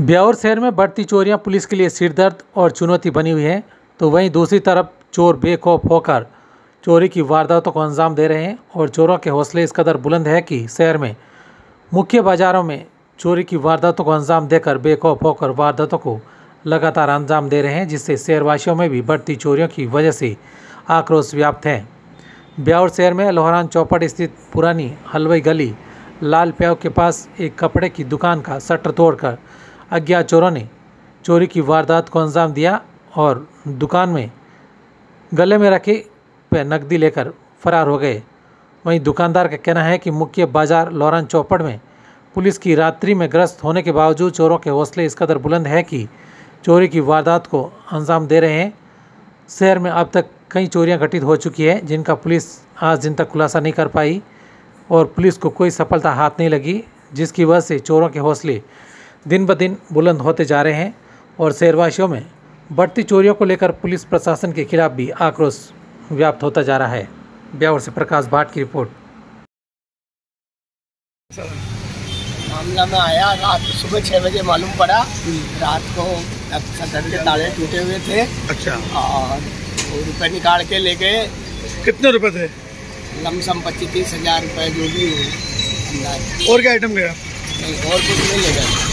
ब्यावर शहर में बढ़ती चोरियाँ पुलिस के लिए सिरदर्द और चुनौती बनी हुई हैं तो वहीं दूसरी तरफ़ चोर बेखौफ होकर चोरी की वारदातों को अंजाम दे रहे हैं और चोरों के हौसले इस कदर बुलंद है कि शहर में मुख्य बाज़ारों में चोरी की वारदातों को अंजाम देकर बेखौफ होकर वारदातों को लगातार अंजाम दे रहे हैं, जिससे शहरवासियों में भी बढ़ती चोरियों की वजह से आक्रोश व्याप्त है। ब्यावर शहर में लोहरान चौपड़ स्थित पुरानी हलवाई गली लाल प्याव के पास एक कपड़े की दुकान का शटर तोड़कर अज्ञात चोरों ने चोरी की वारदात को अंजाम दिया और दुकान में गले में रखे पे नकदी लेकर फरार हो गए। वहीं दुकानदार का कहना है कि मुख्य बाज़ार लोहरान चौपड़ में पुलिस की रात्रि में ग्रस्त होने के बावजूद चोरों के हौसले इस कदर बुलंद है कि चोरी की वारदात को अंजाम दे रहे हैं। शहर में अब तक कई चोरियाँ घटित हो चुकी है, जिनका पुलिस आज दिन तक खुलासा नहीं कर पाई और पुलिस को कोई सफलता हाथ नहीं लगी, जिसकी वजह से चोरों के हौसले दिन ब दिन बुलंद होते जा रहे हैं और शहरवासियों में बढ़ती चोरियों को लेकर पुलिस प्रशासन के खिलाफ भी आक्रोश व्याप्त होता जा रहा है। ब्यावर से प्रकाश भाट की रिपोर्ट। मामला में आया रात सुबह छः बजे मालूम पड़ा। रात को शटर के ताले टूटे हुए थे। अच्छा। और वो रुपए निकाल के ले गए। कितने रुपए थे? लमसम पच्चीस तीस हज़ार रुपये जो भी और क्या आइटम गया? नहीं और कुछ नहीं ले गए।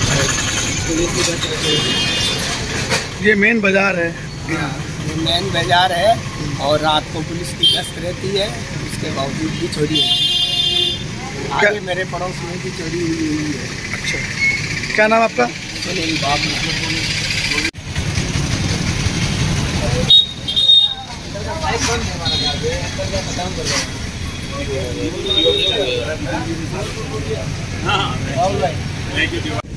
ये मेन बाज़ार है। हाँ, ये मेन बाज़ार है और रात को पुलिस की गश्त रहती है उसके बावजूद भी चोरी होती है। आगे मेरे पड़ोस में भी चोरी हुई हुई है। अच्छा। क्या नाम आपका? सुनील बाप हाँ।, हाँ।